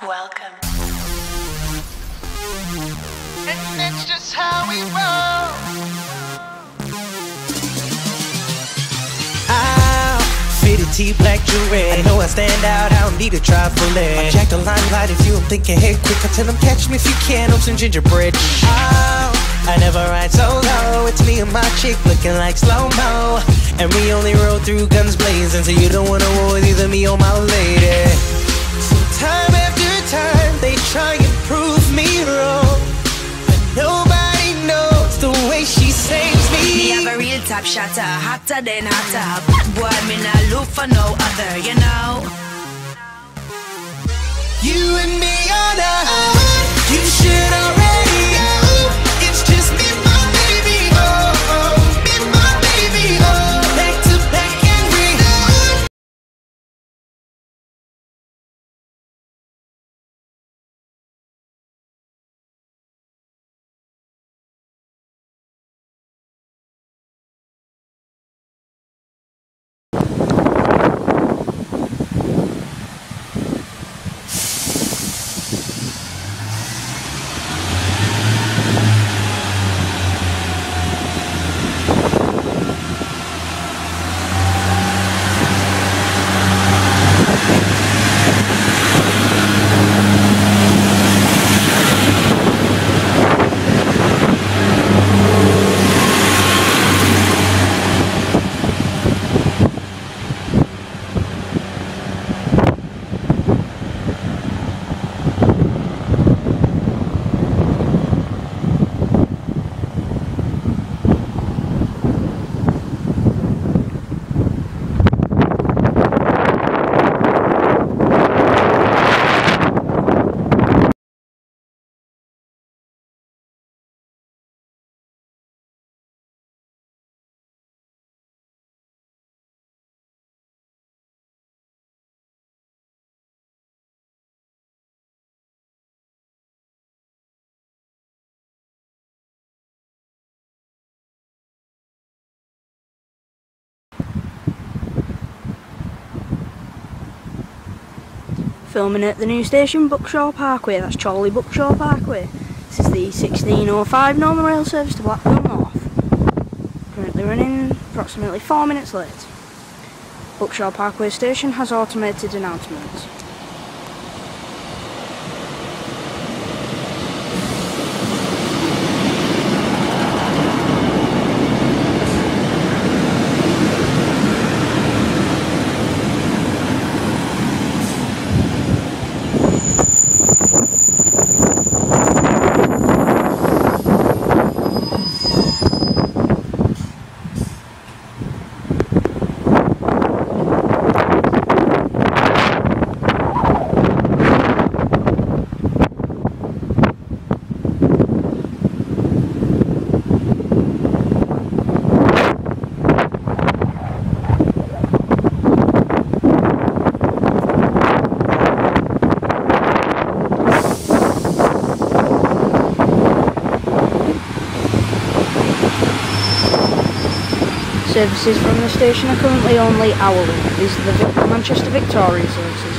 Welcome. And that's just how we roll. Ah, fitted tee, black jewelry. I know I stand out, I don't need a try for leg. I jack the limelight if you don't think ahead quick. I tell them catch me if you can, on some gingerbread. Oh, I never ride solo. It's me and my chick looking like slow mo. And we only roll through guns blazing, so you don't wanna war with either me or my lady. Time after time, they try and prove me wrong. But nobody knows the way she saves Me me. have a real top shotter, hotter than hotter. Bad boy, me not look for no other, you know. Filming at the new station, Buckshaw Parkway. That's Chorley Buckshaw Parkway. This is the 1605 northern rail service to Blackpool North. Currently running approximately 4 minutes late. Buckshaw Parkway station has automated announcements. Services from the station are currently only hourly. These are the Manchester Victoria services.